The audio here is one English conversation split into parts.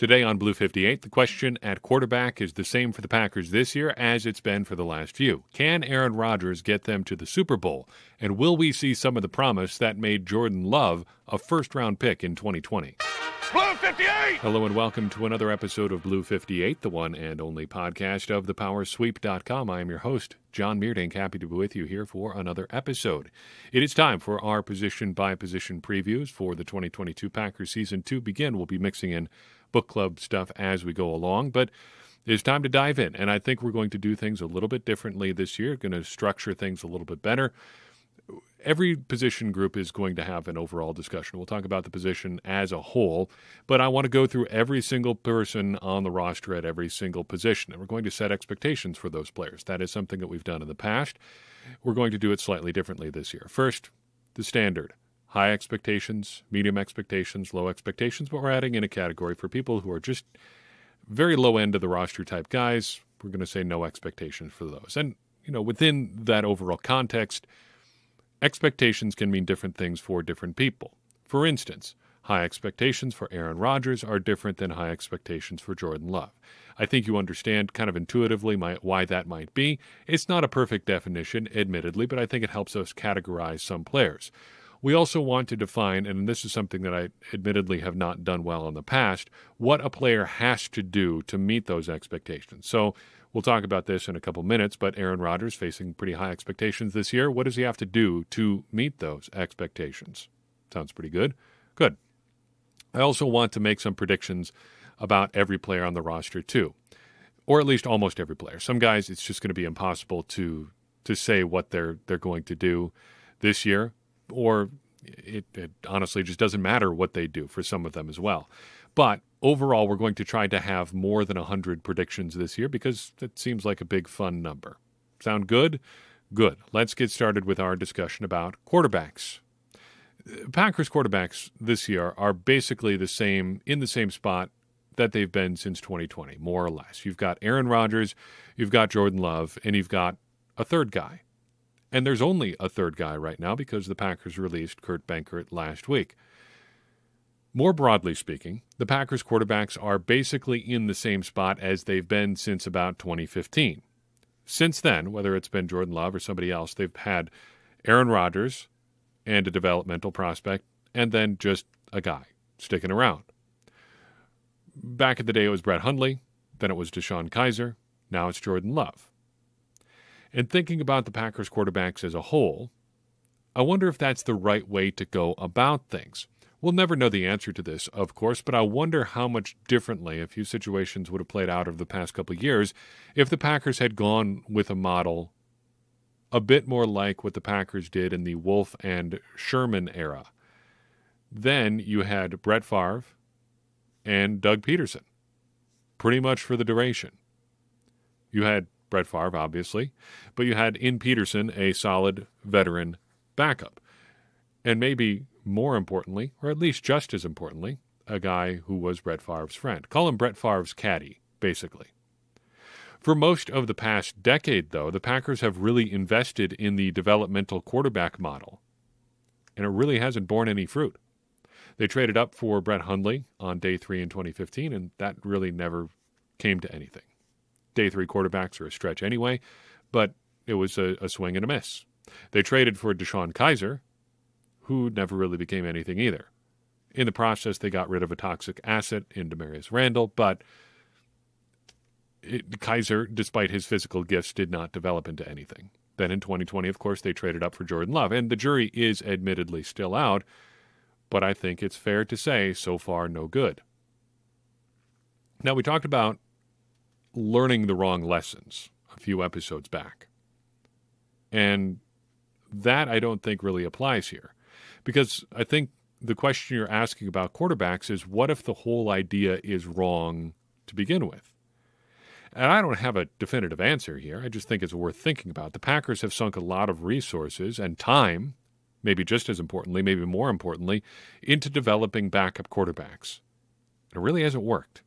Today on Blue 58, the question at quarterback is the same for the Packers this year as it's been for the last few. Can Aaron Rodgers get them to the Super Bowl? And will we see some of the promise that made Jordan Love a first round pick in 2020? Blue 58! Hello and welcome to another episode of Blue 58, the one and only podcast of thepowersweep.com. I am your host, John Meerdink. Happy to be with you here for another episode. It is time for our position by position previews for the 2022 Packers season to begin. We'll be mixing in book club stuff as we go along, but it's time to dive in. And I think we're going to do things a little bit differently this year, going to structure things a little bit better. Every position group is going to have an overall discussion. We'll talk about the position as a whole, but I want to go through every single person on the roster at every single position. And we're going to set expectations for those players. That is something that we've done in the past. We're going to do it slightly differently this year. First, the standard high expectations, medium expectations, low expectations, but we're adding in a category for people who are just very low end of the roster type guys. We're going to say no expectations for those. And, you know, within that overall context, expectations can mean different things for different people. For instance, high expectations for Aaron Rodgers are different than high expectations for Jordan Love. I think you understand kind of intuitively my, why that might be. It's not a perfect definition, admittedly, but I think it helps us categorize some players. We also want to define, and this is something that I admittedly have not done well in the past, what a player has to do to meet those expectations. So we'll talk about this in a couple minutes, but Aaron Rodgers facing pretty high expectations this year. What does he have to do to meet those expectations? Sounds pretty good. Good. I also want to make some predictions about every player on the roster too, or at least almost every player. Some guys, it's just going to be impossible to to say what they're they're going to do this year or it, it, honestly just doesn't matter what they do for some of them as well. But overall, we're going to try to have more than 100 predictions this year because it seems like a big fun number. Sound good? Good. Let's get started with our discussion about quarterbacks. Packers quarterbacks this year are basically the same in the same spot that they've been since 2020, more or less. You've got Aaron Rodgers, you've got Jordan Love, and you've got a third guy and there's only a third guy right now because the Packers released Kurt Benkert last week. More broadly speaking, the Packers quarterbacks are basically in the same spot as they've been since about 2015. Since then, whether it's been Jordan Love or somebody else, they've had Aaron Rodgers and a developmental prospect, and then just a guy sticking around. Back in the day, it was Brett Hundley, then it was DeShone Kizer, now it's Jordan Love. And thinking about the Packers quarterbacks as a whole, I wonder if that's the right way to go about things. We'll never know the answer to this, of course, but I wonder how much differently a few situations would have played out over the past couple of years if the Packers had gone with a model a bit more like what the Packers did in the Wolf and Sherman era. Then you had Brett Favre and Doug Pederson pretty much for the duration. You had Brett Favre, obviously, but you had in Pederson a solid veteran backup. And maybe more importantly, or at least just as importantly, a guy who was Brett Favre's friend. Call him Brett Favre's caddy, basically. For most of the past decade, though, the Packers have really invested in the developmental quarterback model, and it really hasn't borne any fruit. They traded up for Brett Hundley on day three in 2015, and that really never came to anything day three quarterbacks are a stretch anyway, but it was a, a swing and a miss. They traded for DeShone Kizer, who never really became anything either. In the process, they got rid of a toxic asset in Damarious Randall, but it, Kizer, despite his physical gifts, did not develop into anything. Then in 2020, of course, they traded up for Jordan Love, and the jury is admittedly still out, but I think it's fair to say so far no good. Now, we talked about learning the wrong lessons a few episodes back. And that I don't think really applies here. Because I think the question you're asking about quarterbacks is what if the whole idea is wrong to begin with? And I don't have a definitive answer here. I just think it's worth thinking about. The Packers have sunk a lot of resources and time, maybe just as importantly, maybe more importantly, into developing backup quarterbacks. And it really hasn't worked.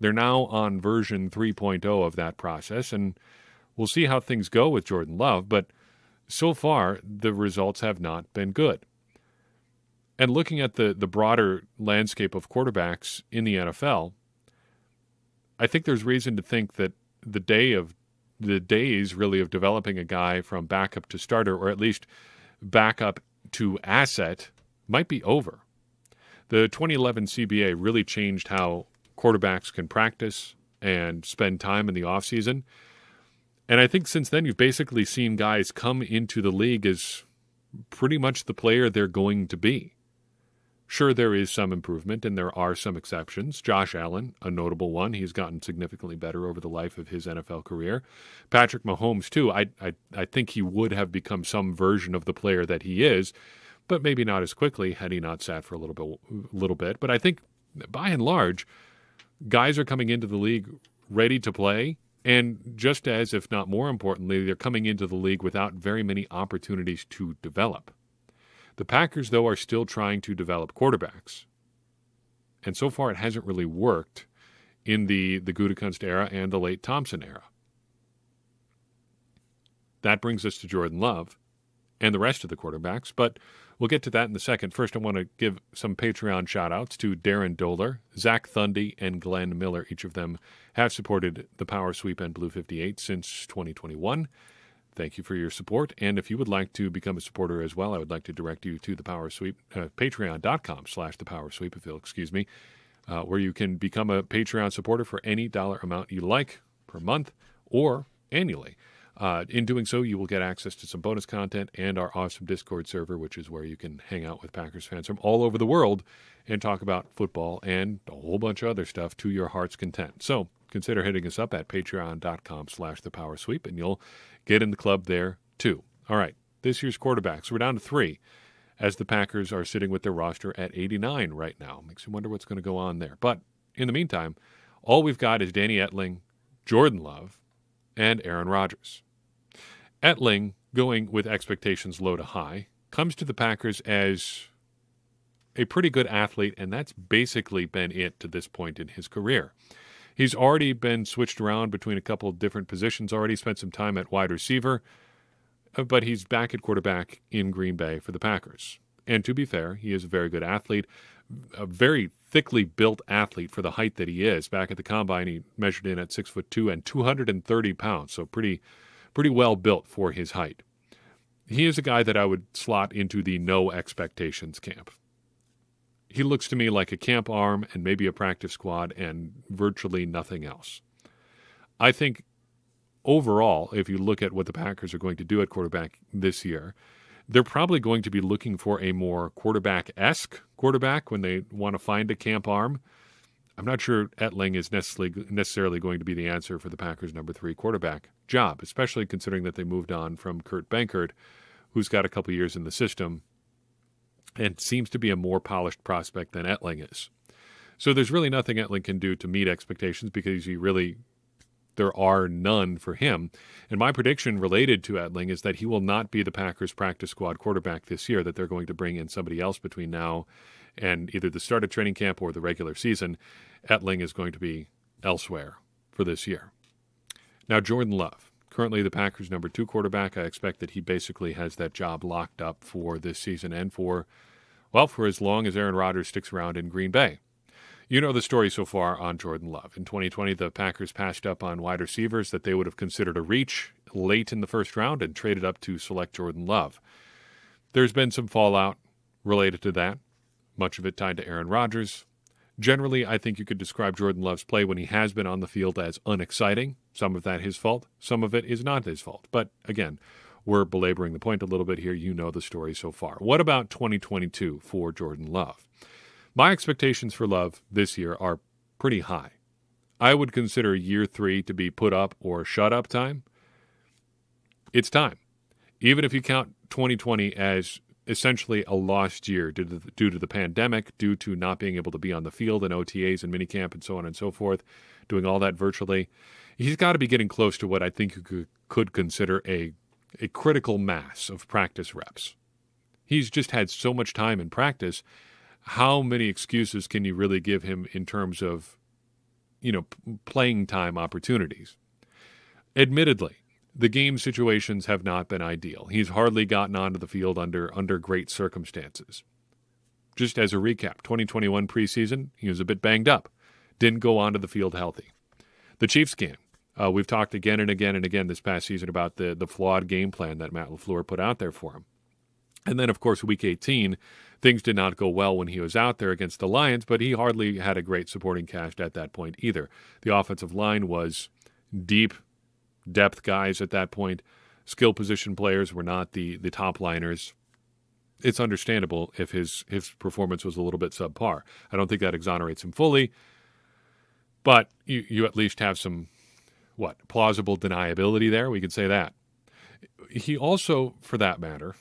They're now on version 3.0 of that process, and we'll see how things go with Jordan Love, but so far the results have not been good. And looking at the, the broader landscape of quarterbacks in the NFL, I think there's reason to think that the day of the days really of developing a guy from backup to starter, or at least backup to asset, might be over. The 2011 CBA really changed how quarterbacks can practice and spend time in the offseason. And I think since then, you've basically seen guys come into the league as pretty much the player they're going to be. Sure, there is some improvement, and there are some exceptions. Josh Allen, a notable one. He's gotten significantly better over the life of his NFL career. Patrick Mahomes, too. I, I, I think he would have become some version of the player that he is, but maybe not as quickly had he not sat for a little bit. Little bit. But I think, by and large, guys are coming into the league ready to play. And just as, if not more importantly, they're coming into the league without very many opportunities to develop. The Packers, though, are still trying to develop quarterbacks. And so far, it hasn't really worked in the, the Gutekunst era and the late Thompson era. That brings us to Jordan Love and the rest of the quarterbacks, but we'll get to that in a second. First, I want to give some Patreon shout outs to Darren Doler, Zach Thundy, and Glenn Miller. Each of them have supported the Power Sweep and Blue 58 since 2021. Thank you for your support. And if you would like to become a supporter as well, I would like to direct you to the Power Sweep, uh, patreon.com slash the Power Sweep, if you'll excuse me, uh, where you can become a Patreon supporter for any dollar amount you like per month or annually. Uh, in doing so, you will get access to some bonus content and our awesome Discord server, which is where you can hang out with Packers fans from all over the world and talk about football and a whole bunch of other stuff to your heart's content. So consider hitting us up at patreon.com slash the power sweep and you'll get in the club there too. All right, this year's quarterbacks. We're down to three as the Packers are sitting with their roster at 89 right now. Makes you wonder what's going to go on there. But in the meantime, all we've got is Danny Etling, Jordan Love, and Aaron Rodgers. Etling, going with expectations low to high, comes to the Packers as a pretty good athlete, and that's basically been it to this point in his career. He's already been switched around between a couple of different positions, already spent some time at wide receiver, uh, but he's back at quarterback in Green Bay for the Packers. And to be fair, he is a very good athlete, a very thickly built athlete for the height that he is. Back at the combine, he measured in at six foot two and 230 pounds, so pretty, pretty well built for his height. He is a guy that I would slot into the no expectations camp he looks to me like a camp arm and maybe a practice squad and virtually nothing else. I think overall, if you look at what the Packers are going to do at quarterback this year, they're probably going to be looking for a more quarterback esque quarterback when they want to find a camp arm. I'm not sure Etling is necessarily necessarily going to be the answer for the Packers' number three quarterback job, especially considering that they moved on from Kurt Benkert, who's got a couple years in the system and seems to be a more polished prospect than Etling is. So there's really nothing Etling can do to meet expectations because he really there are none for him. And my prediction related to Etling is that he will not be the Packers practice squad quarterback this year, that they're going to bring in somebody else between now and either the start of training camp or the regular season. Etling is going to be elsewhere for this year. Now, Jordan Love currently the Packers' number two quarterback. I expect that he basically has that job locked up for this season and for, well, for as long as Aaron Rodgers sticks around in Green Bay. You know the story so far on Jordan Love. In 2020, the Packers passed up on wide receivers that they would have considered a reach late in the first round and traded up to select Jordan Love. There's been some fallout related to that, much of it tied to Aaron Rodgers. Generally, I think you could describe Jordan Love's play when he has been on the field as unexciting. Some of that his fault, some of it is not his fault. But again, we're belaboring the point a little bit here. You know the story so far. What about 2022 for Jordan Love? My expectations for Love this year are pretty high. I would consider year three to be put up or shut up time. It's time. Even if you count 2020 as essentially a lost year due to, the, due to the pandemic, due to not being able to be on the field and OTAs and minicamp and so on and so forth, doing all that virtually. He's got to be getting close to what I think you could, could consider a a critical mass of practice reps. He's just had so much time in practice. How many excuses can you really give him in terms of, you know, playing time opportunities? Admittedly, the game situations have not been ideal. He's hardly gotten onto the field under under great circumstances. Just as a recap 2021 preseason, he was a bit banged up, didn't go onto the field healthy. The Chiefs game, uh, we've talked again and again and again this past season about the, the flawed game plan that Matt LaFleur put out there for him. And then, of course, week 18, things did not go well when he was out there against the Lions, but he hardly had a great supporting cast at that point either. The offensive line was deep depth guys at that point. Skill position players were not the, the top liners. It's understandable if his, his performance was a little bit subpar. I don't think that exonerates him fully, but you, you at least have some, what, plausible deniability there. We could say that. He also, for that matter,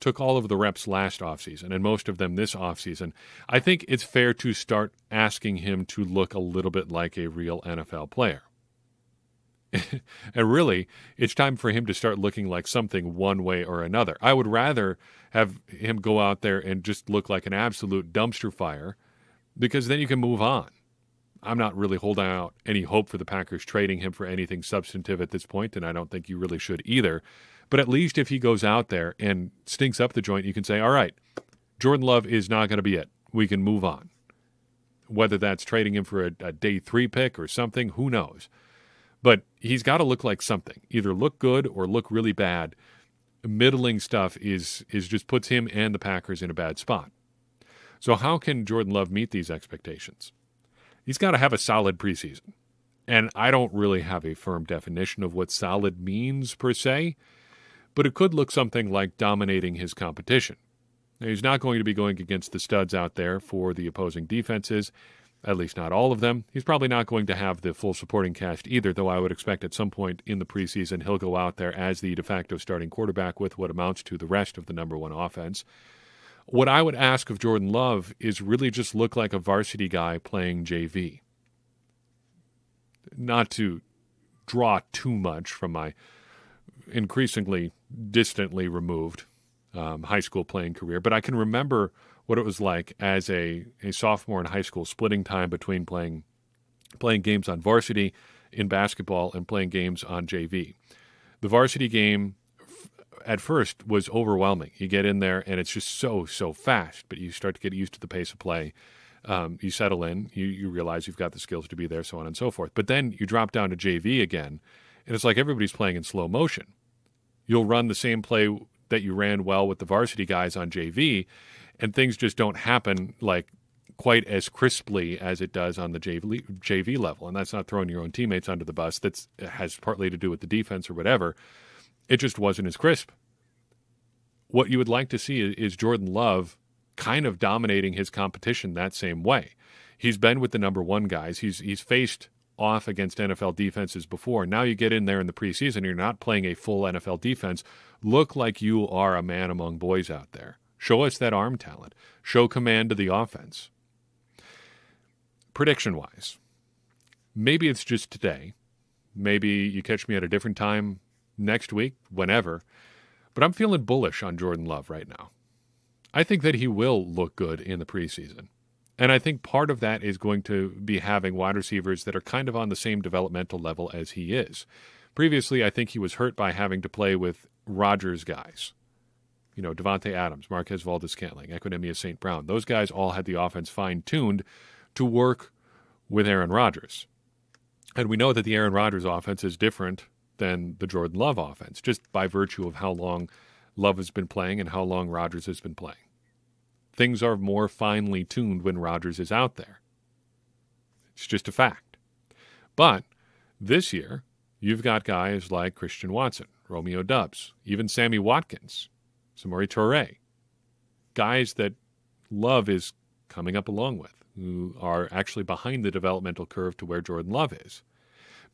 took all of the reps last offseason and most of them this offseason, I think it's fair to start asking him to look a little bit like a real NFL player. and really, it's time for him to start looking like something one way or another. I would rather have him go out there and just look like an absolute dumpster fire because then you can move on. I'm not really holding out any hope for the Packers trading him for anything substantive at this point, and I don't think you really should either. But at least if he goes out there and stinks up the joint, you can say, all right, Jordan Love is not going to be it. We can move on. Whether that's trading him for a, a day three pick or something, who knows? But he's got to look like something, either look good or look really bad. Middling stuff is is just puts him and the Packers in a bad spot. So how can Jordan Love meet these expectations? He's got to have a solid preseason. And I don't really have a firm definition of what solid means per se but it could look something like dominating his competition. Now, he's not going to be going against the studs out there for the opposing defenses, at least not all of them. He's probably not going to have the full supporting cast either, though I would expect at some point in the preseason he'll go out there as the de facto starting quarterback with what amounts to the rest of the number one offense. What I would ask of Jordan Love is really just look like a varsity guy playing JV. Not to draw too much from my increasingly distantly removed um, high school playing career, but I can remember what it was like as a, a sophomore in high school, splitting time between playing playing games on varsity in basketball and playing games on JV. The varsity game at first was overwhelming. You get in there and it's just so so fast, but you start to get used to the pace of play. Um, you settle in, you, you realize you've got the skills to be there, so on and so forth. But then you drop down to JV again, and it's like everybody's playing in slow motion you'll run the same play that you ran well with the varsity guys on JV, and things just don't happen like quite as crisply as it does on the JV, JV level. And that's not throwing your own teammates under the bus. That has partly to do with the defense or whatever. It just wasn't as crisp. What you would like to see is Jordan Love kind of dominating his competition that same way. He's been with the number one guys. He's he's faced off against NFL defenses before. Now you get in there in the preseason, you're not playing a full NFL defense. Look like you are a man among boys out there. Show us that arm talent. Show command to the offense. Prediction wise, maybe it's just today. Maybe you catch me at a different time next week, whenever. But I'm feeling bullish on Jordan Love right now. I think that he will look good in the preseason. And I think part of that is going to be having wide receivers that are kind of on the same developmental level as he is. Previously, I think he was hurt by having to play with Rodgers guys. You know, Davante Adams, Marquez Valdes-Scantling, Equanimeous St. Brown. Those guys all had the offense fine tuned to work with Aaron Rodgers. And we know that the Aaron Rodgers offense is different than the Jordan Love offense, just by virtue of how long Love has been playing and how long Rodgers has been playing. Things are more finely tuned when Rodgers is out there. It's just a fact. But this year, you've got guys like Christian Watson, Romeo Doubs, even Sammy Watkins, Samori Toure, guys that Love is coming up along with, who are actually behind the developmental curve to where Jordan Love is.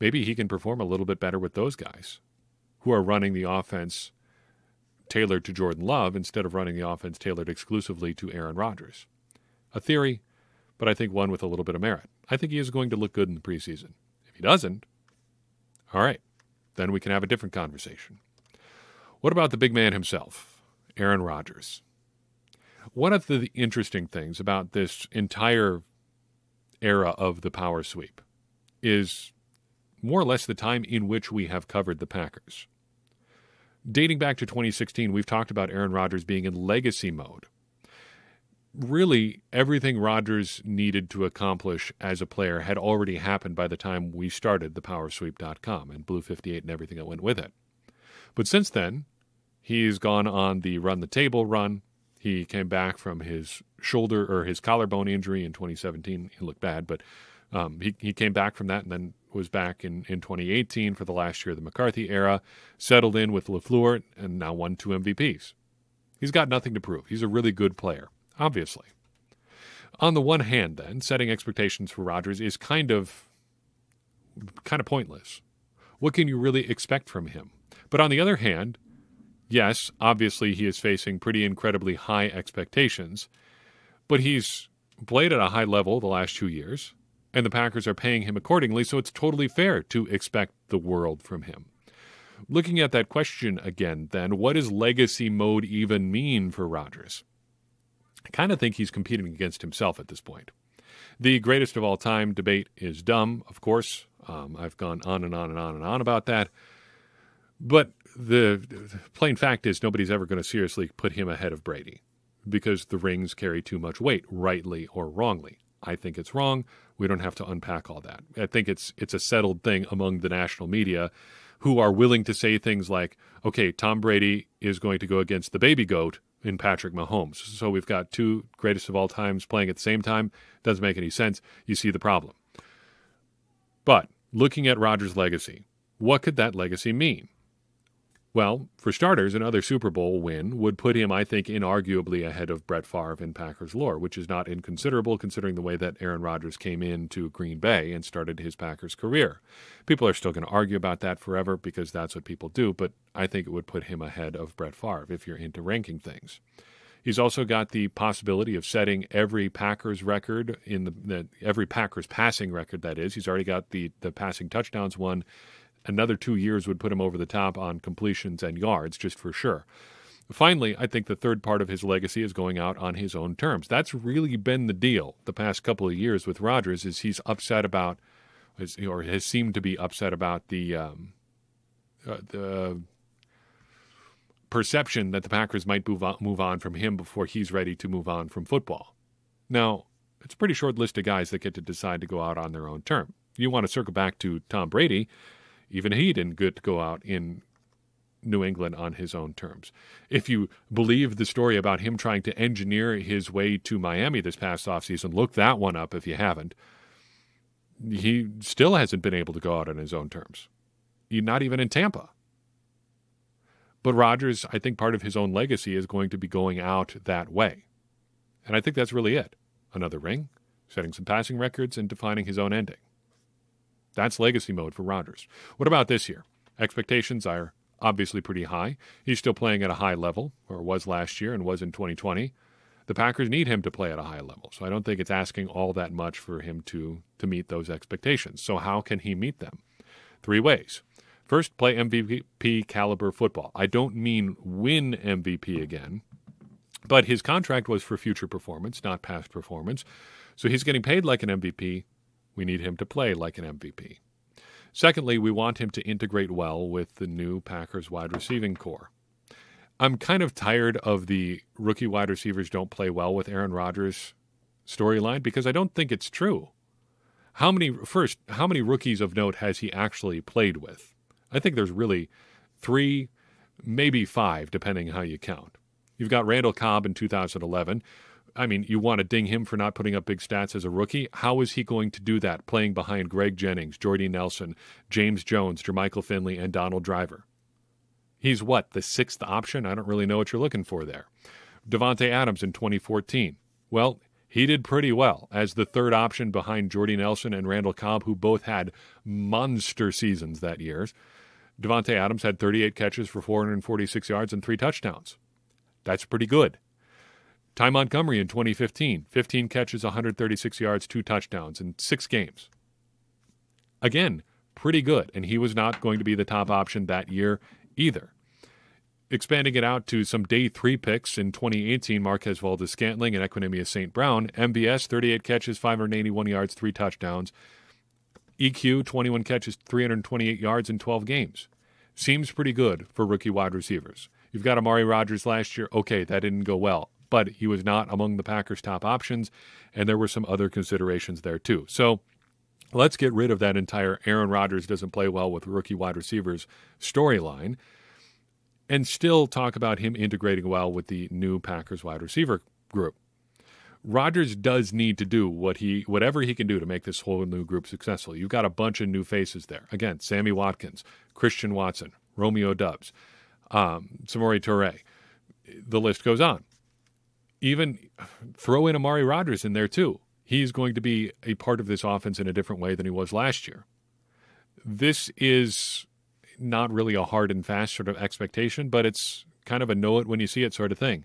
Maybe he can perform a little bit better with those guys who are running the offense tailored to Jordan Love instead of running the offense tailored exclusively to Aaron Rodgers. A theory, but I think one with a little bit of merit. I think he is going to look good in the preseason. If he doesn't, all right, then we can have a different conversation. What about the big man himself, Aaron Rodgers? One of the interesting things about this entire era of the power sweep is more or less the time in which we have covered the Packers. Dating back to 2016, we've talked about Aaron Rodgers being in legacy mode. really everything Rodgers needed to accomplish as a player had already happened by the time we started the powersweep.com and Blue 58 and everything that went with it. But since then, he's gone on the run the table run. He came back from his shoulder or his collarbone injury in 2017. He looked bad, but um, he, he came back from that and then was back in, in 2018 for the last year of the McCarthy era, settled in with LaFleur, and now won two MVPs. He's got nothing to prove. He's a really good player obviously. On the one hand, then, setting expectations for Rodgers is kind of kind of pointless. What can you really expect from him? But on the other hand, yes, obviously he is facing pretty incredibly high expectations, but he's played at a high level the last two years, and the Packers are paying him accordingly, so it's totally fair to expect the world from him. Looking at that question again, then, what does legacy mode even mean for Rodgers? I kind of think he's competing against himself at this point. The greatest of all time debate is dumb, of course. Um, I've gone on and on and on and on about that. But the, plain fact is, nobody's ever going to seriously put him ahead of Brady because the rings carry too much weight, rightly or wrongly. I think it's wrong. We don't have to unpack all that. I think it's it's a settled thing among the national media who are willing to say things like, "Okay, Tom Brady is going to go against the baby goat in Patrick Mahomes. So we've got two greatest of all times playing at the same time. Doesn't make any sense. You see the problem. But looking at Rodgers' legacy, what could that legacy mean? Well, for starters, another Super Bowl win would put him, I think, inarguably ahead of Brett Favre in Packers lore, which is not inconsiderable considering the way that Aaron Rodgers came into Green Bay and started his Packers career. People are still going to argue about that forever because that's what people do, but I think it would put him ahead of Brett Favre if you're into ranking things. He's also got the possibility of setting every Packers record in the, the every Packers passing record. That is, he's already got the the passing touchdowns one another two years would put him over the top on completions and yards, just for sure. Finally, I think the third part of his legacy is going out on his own terms. That's really been the deal the past couple of years with Rodgers. Is he's upset about, or has seemed to be upset about the um, uh, the perception that the Packers might move on, move on from him before he's ready to move on from football. Now, it's a pretty short list of guys that get to decide to go out on their own term. You want to circle back to Tom Brady even he didn't get to go out in New England on his own terms. If you believe the story about him trying to engineer his way to Miami this past offseason, look that one up if you haven't. He still hasn't been able to go out on his own terms, not even in Tampa. But Rodgers, I think part of his own legacy is going to be going out that way. And I think that's really it. Another ring, setting some passing records, and defining his own ending. That's legacy mode for Rodgers. What about this year? Expectations are obviously pretty high. He's still playing at a high level, or was last year and was in 2020. The Packers need him to play at a high level, so I don't think it's asking all that much for him to to meet those expectations. So how can he meet them? Three ways. First, play MVP caliber football. I don't mean win MVP again, but his contract was for future performance, not past performance. So he's getting paid like an MVP we need him to play like an MVP. Secondly, we want him to integrate well with the new Packers wide receiving corps. I'm kind of tired of the rookie wide receivers don't play well with Aaron Rodgers storyline because I don't think it's true. How many first, how many rookies of note has he actually played with? I think there's really 3, maybe 5 depending how you count. You've got Randall Cobb in 2011 I mean, you want to ding him for not putting up big stats as a rookie. How is he going to do that playing behind Greg Jennings, Jordy Nelson, James Jones, Jermichael Finley, and Donald Driver? He's what, the sixth option? I don't really know what you're looking for there. Davante Adams in 2014. Well, he did pretty well as the third option behind Jordy Nelson and Randall Cobb, who both had monster seasons that year. Davante Adams had 38 catches for 446 yards and three touchdowns. That's pretty good. Ty Montgomery in 2015, 15 catches, 136 yards, two touchdowns in six games. Again, pretty good, and he was not going to be the top option that year either. Expanding it out to some day three picks in 2018, Marquez Valdes Scantling and Equanimeous St. Brown. MVS, 38 catches, 581 yards, three touchdowns. EQ, 21 catches, 328 yards in 12 games. Seems pretty good for rookie wide receivers. You've got Amari Rodgers last year. Okay, that didn't go well. But he was not among the Packers' top options, and there were some other considerations there too. So let's get rid of that entire Aaron Rodgers doesn't play well with rookie wide receivers storyline and still talk about him integrating well with the new Packers wide receiver group. Rodgers does need to do what he whatever he can do to make this whole new group successful. You've got a bunch of new faces there. Again, Sammy Watkins, Christian Watson, Romeo Doubs, um, Samori Toure. The list goes on. Even throw in Amari Rodgers in there too. He's going to be a part of this offense in a different way than he was last year. This is not really a hard and fast sort of expectation, but it's kind of a know it when you see it sort of thing.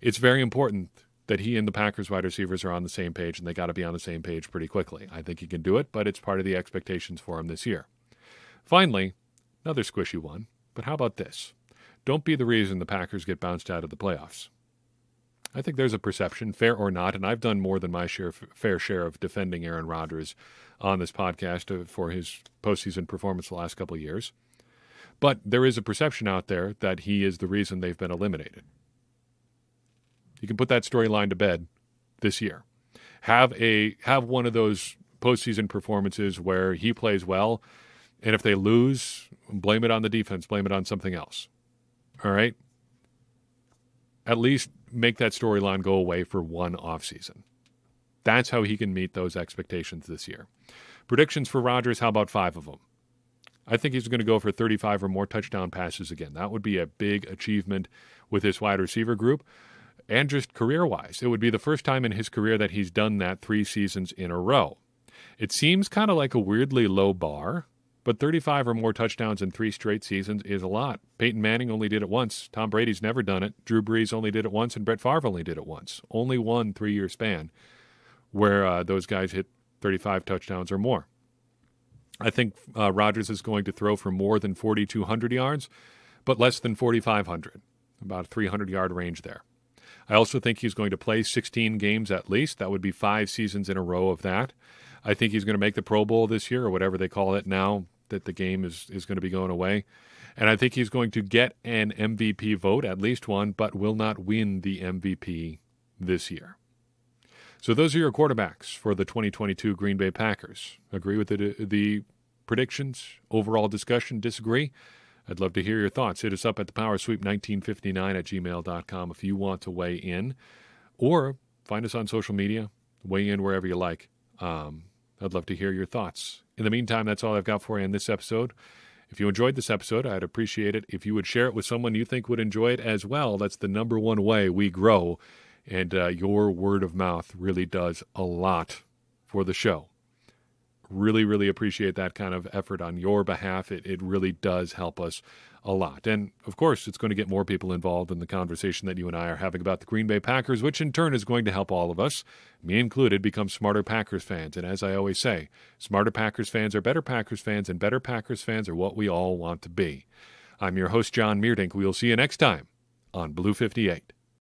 It's very important that he and the Packers wide receivers are on the same page, and they got to be on the same page pretty quickly. I think he can do it, but it's part of the expectations for him this year. Finally, another squishy one, but how about this? Don't be the reason the Packers get bounced out of the playoffs. I think there's a perception, fair or not, and I've done more than my share, fair share of defending Aaron Rodgers on this podcast uh, for his postseason performance the last couple of years. But there is a perception out there that he is the reason they've been eliminated. You can put that storyline to bed this year. Have a have one of those postseason performances where he plays well, and if they lose, blame it on the defense, blame it on something else. All right. At least make that storyline go away for one offseason. That's how he can meet those expectations this year. Predictions for Rodgers, how about five of them? I think he's going to go for 35 or more touchdown passes again. That would be a big achievement with his wide receiver group and just career wise. It would be the first time in his career that he's done that three seasons in a row. It seems kind of like a weirdly low bar, but 35 or more touchdowns in three straight seasons is a lot. Peyton Manning only did it once. Tom Brady's never done it. Drew Brees only did it once, and Brett Favre only did it once. Only one three year span where uh, those guys hit 35 touchdowns or more. I think uh, Rodgers is going to throw for more than 4,200 yards, but less than 4,500, about a 300 yard range there. I also think he's going to play 16 games at least. That would be five seasons in a row of that. I think he's going to make the Pro Bowl this year, or whatever they call it now that the game is, is going to be going away. And I think he's going to get an MVP vote, at least one, but will not win the MVP this year. So those are your quarterbacks for the 2022 Green Bay Packers. Agree with the, the predictions, overall discussion, disagree? I'd love to hear your thoughts. Hit us up at the Power Sweep 1959 at gmail.com if you want to weigh in, or find us on social media, weigh in wherever you like. Um, I'd love to hear your thoughts. In the meantime, that's all I've got for you in this episode. If you enjoyed this episode, I'd appreciate it if you would share it with someone you think would enjoy it as well. That's the number one way we grow and uh, your word of mouth really does a lot for the show. Really, really appreciate that kind of effort on your behalf. It, it really does help us a lot. And of course, it's going to get more people involved in the conversation that you and I are having about the Green Bay Packers, which in turn is going to help all of us, me included, become smarter Packers fans. And as I always say, smarter Packers fans are better Packers fans, and better Packers fans are what we all want to be. I'm your host, John Meerdink. We'll see you next time on Blue 58.